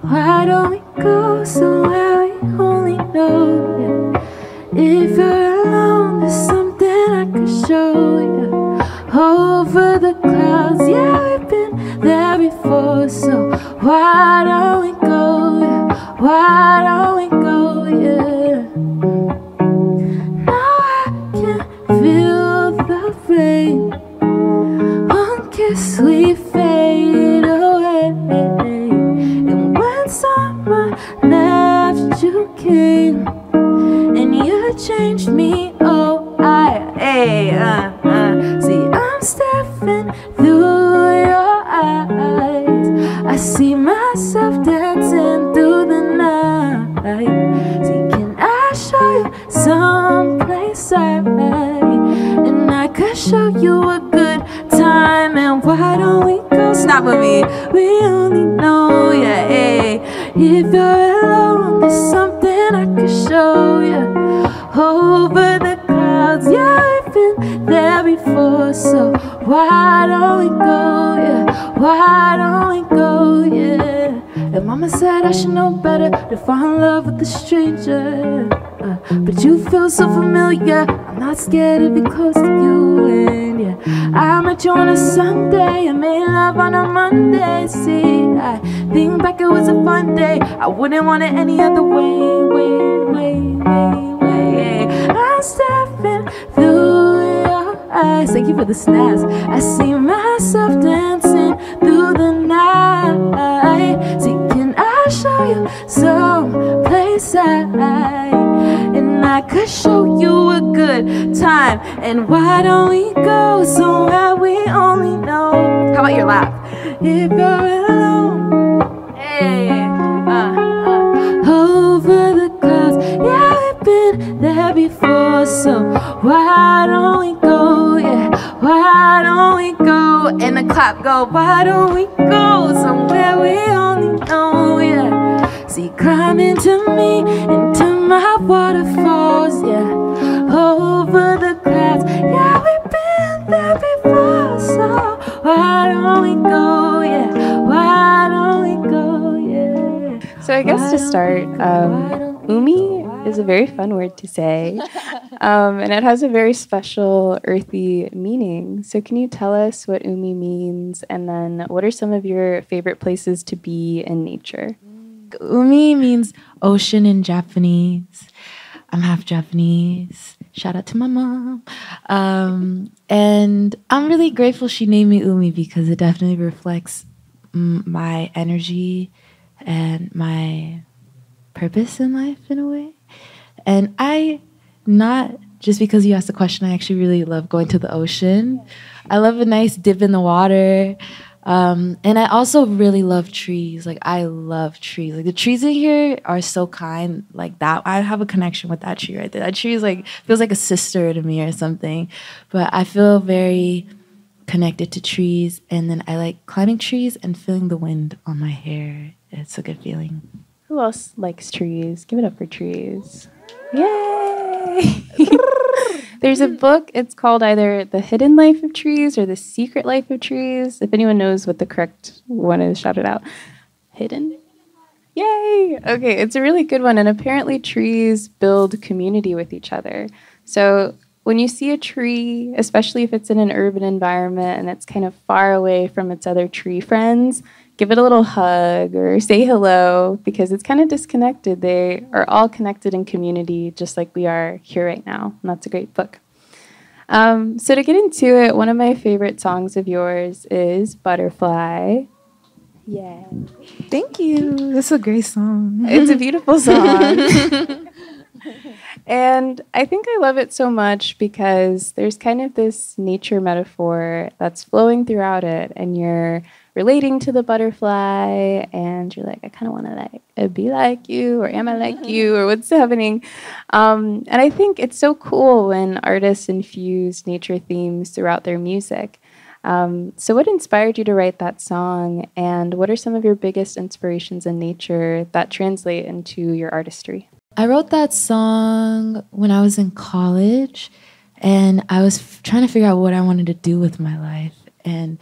Why don't we go somewhere we only know? Yeah. If you're alone, there's something I could show you. Over the clouds, yeah, we've been there before. So why don't we go? Yeah. Why said I should know better to fall in love with a stranger. Uh, but you feel so familiar. I'm not scared to be close to you. And yeah, I met you on a Sunday and made love on a Monday. See, I think back it was a fun day. I wouldn't want it any other way, way, way, way, way. I'm stepping through your eyes. Thank you for the snaps. I see myself dancing through the night. You some place I and I could show you a good time. And why don't we go somewhere we only know? How about your laugh? If you're alone, hey, uh, uh, over the clouds, yeah, we've been there before. So why don't we go? Yeah, why don't we go? And the clap go. Why don't we go somewhere we only know? Yeah, see, come into me, into my waterfalls. Yeah, over the clouds. Yeah, we've been there before. So why don't we go? Yeah, why don't we go? Yeah. So I guess to start, um, umi is a very fun word to say, um, and it has a very special earthy meaning. So can you tell us what umi means, and then what are some of your favorite places to be in nature? Umi means ocean in Japanese. I'm half Japanese. Shout out to my mom. Um, and I'm really grateful she named me Umi because it definitely reflects my energy and my purpose in life in a way. And I, not just because you asked the question, I actually really love going to the ocean. I love a nice dip in the water. Um, and I also really love trees. Like I love trees. Like the trees in here are so kind. Like that, I have a connection with that tree right there. That tree is like feels like a sister to me or something. But I feel very connected to trees. And then I like climbing trees and feeling the wind on my hair. It's a good feeling. Who else likes trees? Give it up for trees. Yay! There's a mm. book, it's called either The Hidden Life of Trees or The Secret Life of Trees. If anyone knows what the correct one is, shout it out. Hidden? Yay! Okay, it's a really good one. And apparently, trees build community with each other. So, when you see a tree, especially if it's in an urban environment and it's kind of far away from its other tree friends, give it a little hug or say hello because it's kind of disconnected. They are all connected in community, just like we are here right now. And that's a great book. Um, so, to get into it, one of my favorite songs of yours is Butterfly. Yeah. Thank you. That's a great song. It's a beautiful song. and I think I love it so much because there's kind of this nature metaphor that's flowing throughout it, and you're relating to the butterfly, and you're like, I kind of want to like uh, be like you, or am I like you, or what's happening? Um, and I think it's so cool when artists infuse nature themes throughout their music. Um, so, what inspired you to write that song, and what are some of your biggest inspirations in nature that translate into your artistry? I wrote that song when I was in college, and I was trying to figure out what I wanted to do with my life. And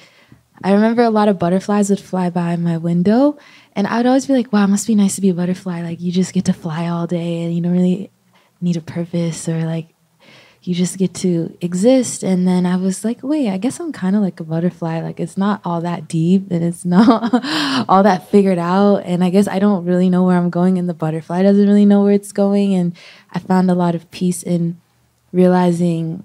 I remember a lot of butterflies would fly by my window, And I would always be like, wow, it must be nice to be a butterfly. Like you just get to fly all day and you don't really need a purpose or like you just get to exist. And then I was like, wait, I guess I'm kind of like a butterfly. Like it's not all that deep and it's not all that figured out. And I guess I don't really know where I'm going, and the butterfly doesn't really know where it's going. And I found a lot of peace in realizing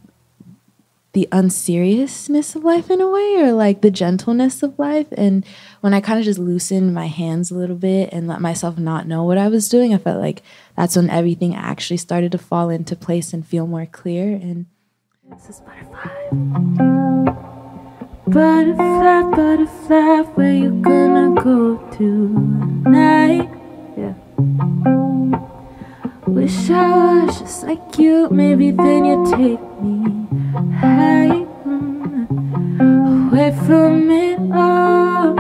the unseriousness of life in a way or like the gentleness of life. And when i kind of just loosened my hands a little bit and let myself not know what i was doing i felt like that's when everything actually started to fall into place and feel more clear. And this is butterfly. Butterfly butterfly where you gonna go tonight? Yeah. Wish i was just like you. Maybe then you take me high away from it all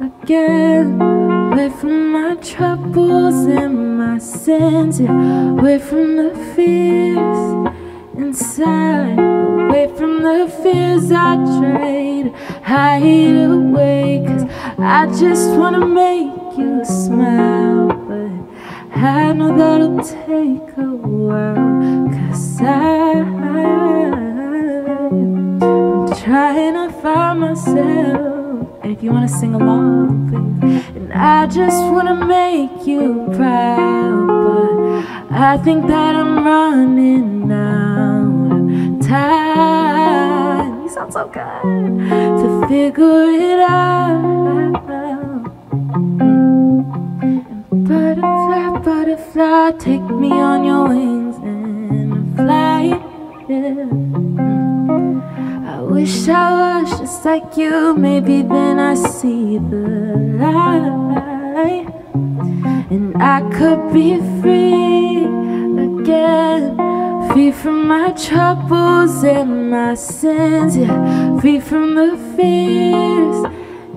again. Away from my troubles and my sins. Yeah. away from the fears inside. Away from the fears I trade. Hide away cause I just wanna make you smile. But I know that'll take a while Cause I myself. And if you wanna sing along. And I just wanna make you proud, but I think that I'm running out of time. You sound so good to figure it out. Butterfly, butterfly, take me on your wings and fly. Yeah wish I was just like you. Maybe then I see the light. And I could be free again. Free from my troubles and my sins. Yeah, free from the fears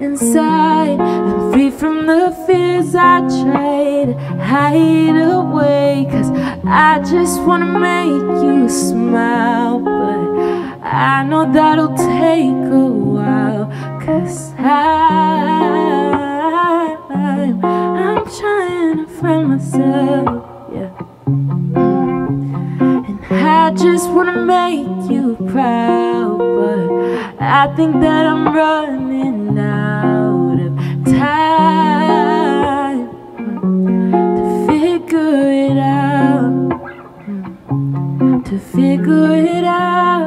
inside. And free from the fears I tried to hide away. Cause I just wanna make you smile. But I know that'll take a while Cause I, I'm, I'm trying to find myself, yeah. And I just wanna make you proud But I think that I'm running out of time To figure it out mm, To figure it out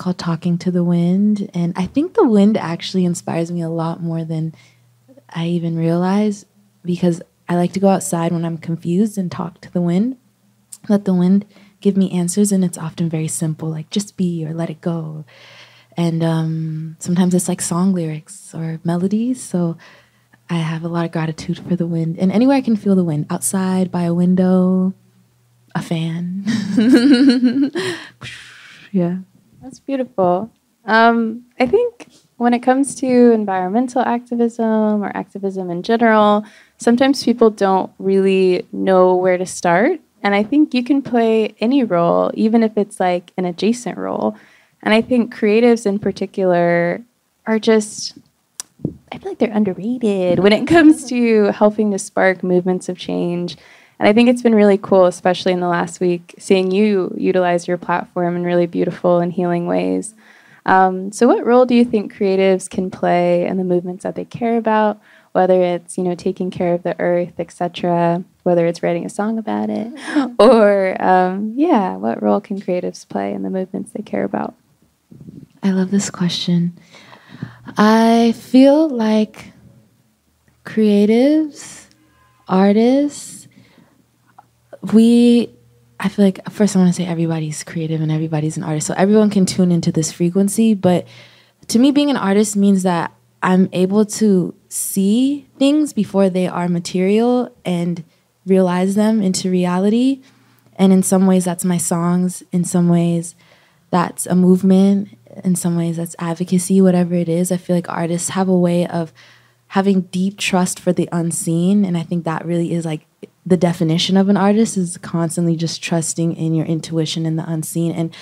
called Talking to the Wind. And I think the wind actually inspires me a lot more than I even realize because I like to go outside when I'm confused and talk to the wind. Let the wind give me answers, and it's often very simple, like just be or let it go. And um, sometimes it's like song lyrics or melodies. So I have a lot of gratitude for the wind. And anywhere I can feel the wind, outside, by a window, a fan. yeah. That's beautiful. Um, I think when it comes to environmental activism or activism in general, sometimes people don't really know where to start. And I think you can play any role, even if it's like an adjacent role. And I think creatives in particular are just, I feel like they're underrated when it comes to helping to spark movements of change. And I think it's been really cool, especially in the last week, seeing you utilize your platform in really beautiful and healing ways. Um, so, what role do you think creatives can play in the movements that they care about? Whether it's you know taking care of the earth, etc., whether it's writing a song about it, or um, yeah, what role can creatives play in the movements they care about? I love this question. I feel like creatives, artists we I feel like first I want to say everybody's creative and everybody's an artist. So everyone can tune into this frequency, but to me being an artist means that I'm able to see things before they are material and realize them into reality. And in some ways that's my songs, in some ways that's a movement, in some ways that's advocacy, whatever it is. I feel like artists have a way of having deep trust for the unseen and I think that really is like the definition of an artist is constantly just trusting in your intuition and the unseen and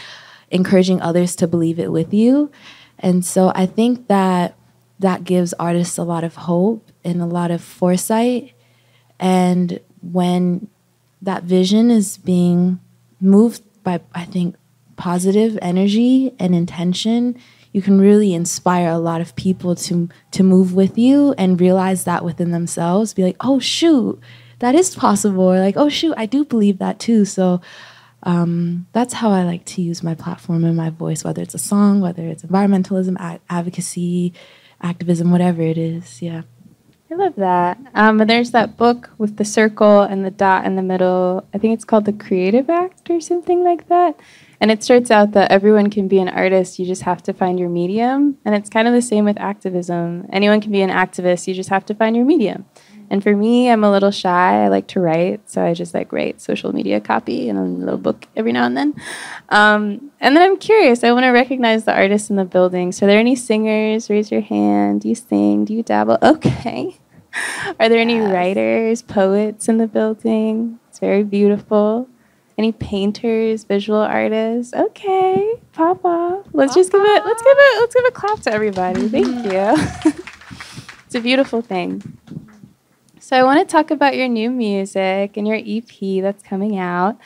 encouraging others to believe it with you. And so I think that that gives artists a lot of hope and a lot of foresight. And when that vision is being moved by, I think, positive energy and intention, you can really inspire a lot of people to to move with you and realize that within themselves. Be like, oh shoot, that is possible or like oh shoot i do believe that too so um, that's how i like to use my platform and my voice whether it's a song whether it's environmentalism advocacy activism whatever it is yeah I love that. Um, and there's that book with the circle and the dot in the middle. I think it's called The Creative Act or something like that. And it starts out that everyone can be an artist, you just have to find your medium. And it's kind of the same with activism. Anyone can be an activist, you just have to find your medium. And for me, I'm a little shy. I like to write, so I just like write social media copy and a little book every now and then. Um, and then I'm curious. I want to recognize the artists in the building. So, are there any singers? Raise your hand. Do you sing? Do you dabble? Okay. Are there any writers, poets in the building? It's very beautiful. Any painters, visual artists? Okay, pop off. Let's just give it. Let's give it. Let's give a clap to everybody. Thank you. it's a beautiful thing. So I want to talk about your new music and your EP that's coming out.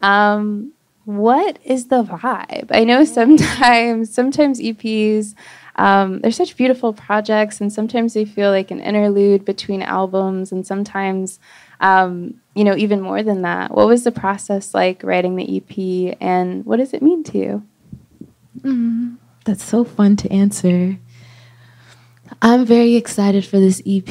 Um, what is the vibe? I know sometimes sometimes EPs um, they're such beautiful projects, and sometimes they feel like an interlude between albums, and sometimes um, you know even more than that. What was the process like writing the EP, and what does it mean to you? Mm, that's so fun to answer. I'm very excited for this EP.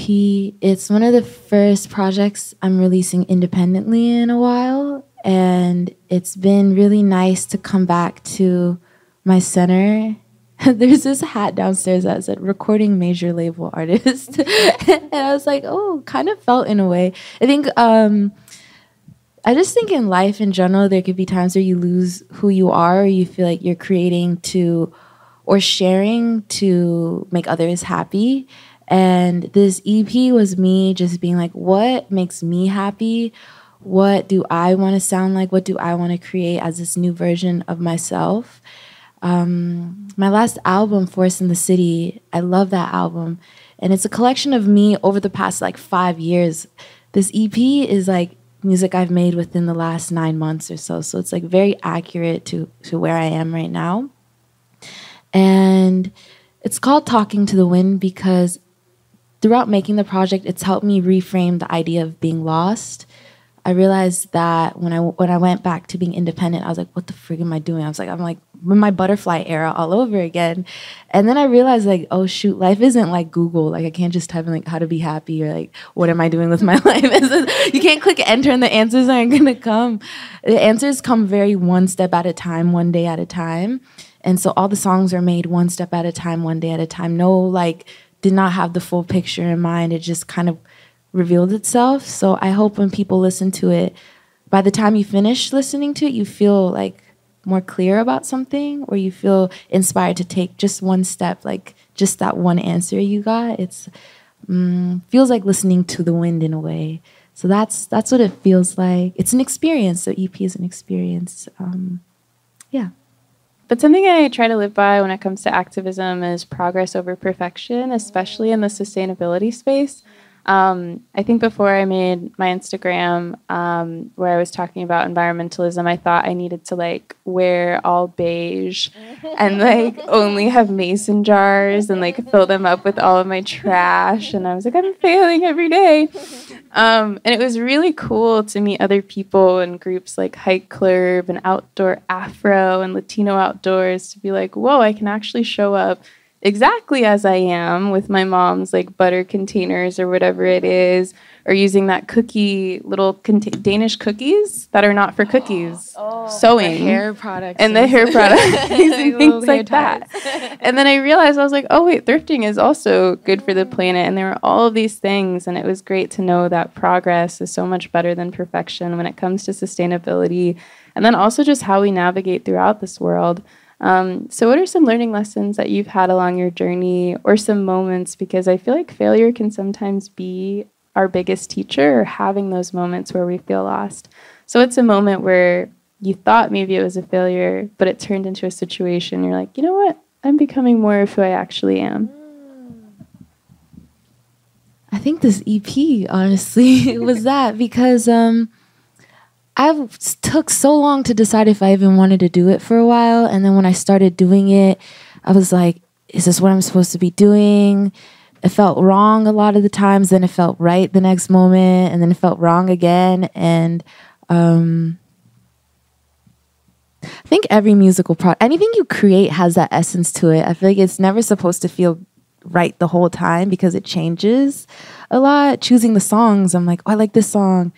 It's one of the first projects I'm releasing independently in a while. And it's been really nice to come back to my center. There's this hat downstairs that said recording major label artist. and I was like, oh, kind of felt in a way. I think um, I just think in life in general, there could be times where you lose who you are, or you feel like you're creating to or sharing to make others happy. And this EP was me just being like, what makes me happy? What do I want to sound like? What do I want to create as this new version of myself? Um, my last album, Forest in the City, I love that album. And it's a collection of me over the past like five years. This EP is like music I've made within the last nine months or so. So it's like very accurate to, to where I am right now. And it's called Talking to the Wind because throughout making the project, it's helped me reframe the idea of being lost. I realized that when I when I went back to being independent, I was like, "What the frig am I doing?" I was like, "I'm like my butterfly era all over again," and then I realized like, "Oh shoot, life isn't like Google. Like I can't just type in like how to be happy or like what am I doing with my life. you can't click enter and the answers aren't gonna come. The answers come very one step at a time, one day at a time." And so all the songs are made one step at a time, one day at a time. No, like, did not have the full picture in mind. It just kind of revealed itself. So I hope when people listen to it, by the time you finish listening to it, you feel like more clear about something or you feel inspired to take just one step, like just that one answer you got. It's mm, feels like listening to the wind in a way. So that's that's what it feels like. It's an experience. So EP is an experience. Um, yeah. But something I try to live by when it comes to activism is progress over perfection, especially in the sustainability space. Um, I think before I made my Instagram, um, where I was talking about environmentalism, I thought I needed to like wear all beige and like only have mason jars and like fill them up with all of my trash. And I was like, I'm failing every day. Um, and it was really cool to meet other people in groups like Hike Clerb and Outdoor Afro and Latino Outdoors to be like, whoa, I can actually show up exactly as I am with my mom's like butter containers or whatever it is, or using that cookie little cont- Danish cookies that are not for cookies, Oh, sewing hair products and the hair products and things like that. And then I realized I was like, oh wait, thrifting is also good for the planet, and there are all of these things, and it was great to know that progress is so much better than perfection when it comes to sustainability, and then also just how we navigate throughout this world. Um, so, what are some learning lessons that you've had along your journey, or some moments? Because I feel like failure can sometimes be our biggest teacher, or having those moments where we feel lost. So, it's a moment where you thought maybe it was a failure, but it turned into a situation. You're like, you know what? I'm becoming more of who I actually am. I think this EP honestly was that because um I took so long to decide if I even wanted to do it for a while and then when I started doing it I was like is this what I'm supposed to be doing? It felt wrong a lot of the times then it felt right the next moment and then it felt wrong again and um I think every musical product, anything you create has that essence to it. I feel like it's never supposed to feel right the whole time because it changes a lot. Choosing the songs, I'm like, oh, I like this song.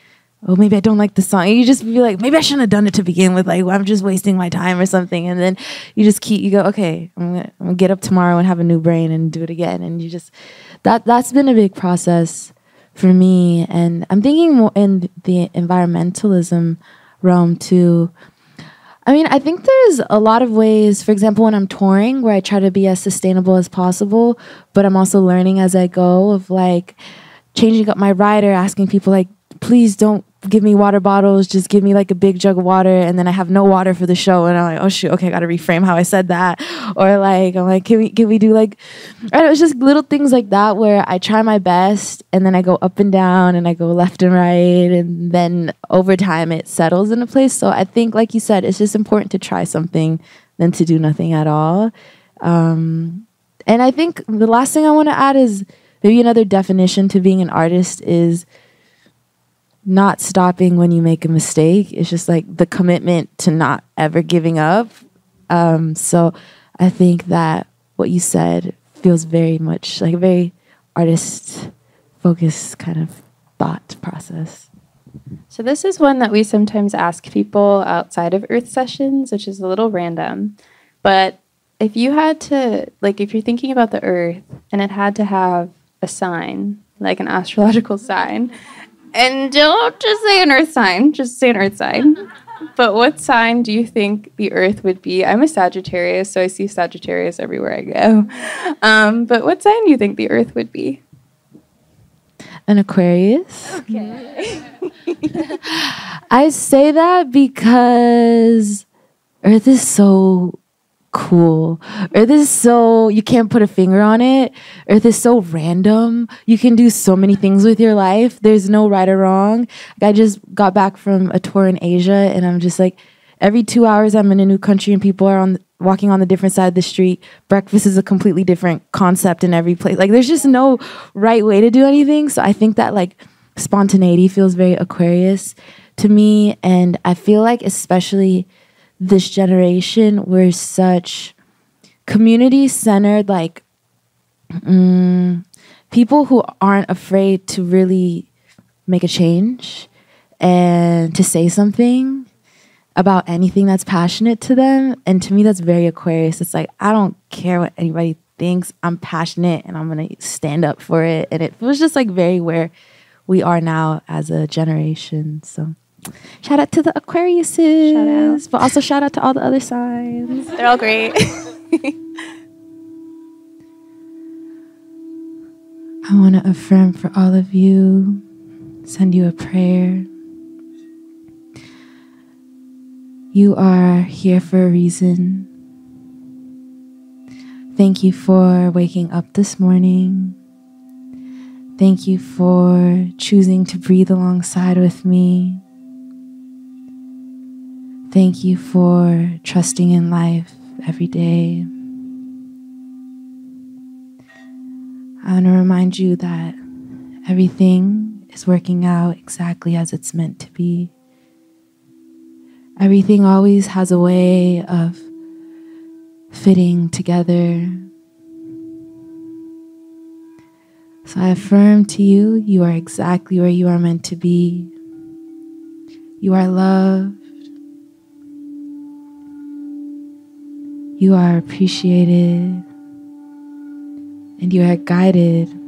Oh, maybe I don't like the song. And you just be like, maybe I shouldn't have done it to begin with. Like, I'm just wasting my time or something. And then you just keep, you go, okay, I'm gonna, I'm gonna get up tomorrow and have a new brain and do it again. And you just, that that's been a big process for me. And I'm thinking more in the environmentalism realm too. I mean, I think there's a lot of ways, for example, when I'm touring, where I try to be as sustainable as possible, but I'm also learning as I go of like changing up my rider, asking people, like, please don't give me water bottles, just give me like a big jug of water. And then I have no water for the show. And I'm like, oh shoot, okay, I gotta reframe how I said that. Or like, I'm like, can we, can we do like, and it was just little things like that where I try my best and then I go up and down and I go left and right. And then over time it settles in a place. So I think, like you said, it's just important to try something than to do nothing at all. Um, and I think the last thing I want to add is maybe another definition to being an artist is not stopping when you make a mistake. It's just like the commitment to not ever giving up. Um, so I think that what you said feels very much like a very artist focused kind of thought process. So, this is one that we sometimes ask people outside of Earth sessions, which is a little random. But if you had to, like, if you're thinking about the Earth and it had to have a sign, like an astrological sign, and don't just say an Earth sign, just say an Earth sign. But what sign do you think the Earth would be? I'm a Sagittarius, so I see Sagittarius everywhere I go. Um, but what sign do you think the Earth would be? An Aquarius. Okay. I say that because Earth is so cool. Earth is so you can't put a finger on it. Earth is so random. You can do so many things with your life. There's no right or wrong. I just got back from a tour in Asia and I'm just like every 2 hours I'm in a new country and people are on walking on the different side of the street. Breakfast is a completely different concept in every place. Like there's just no right way to do anything. So I think that like spontaneity feels very Aquarius to me and I feel like especially this generation we're such community centered like mm, people who aren't afraid to really make a change and to say something about anything that's passionate to them. And to me that's very aquarius. It's like i don't care what anybody thinks. I'm passionate and i'm gonna stand up for it. And it was just like very where we are now as a generation. So shout out to the aquariuses Shout out. but also shout out to all the other signs They're all great. I want to affirm for all of you, send you a prayer. You are here for a reason. Thank you for waking up this morning. Thank you for choosing to breathe alongside with me. Thank you for trusting in life every day. I want to remind you that everything is working out exactly as it's meant to be. Everything always has a way of fitting together So I affirm to you, you are exactly where you are meant to be. You are loved. You are appreciated. And you are guided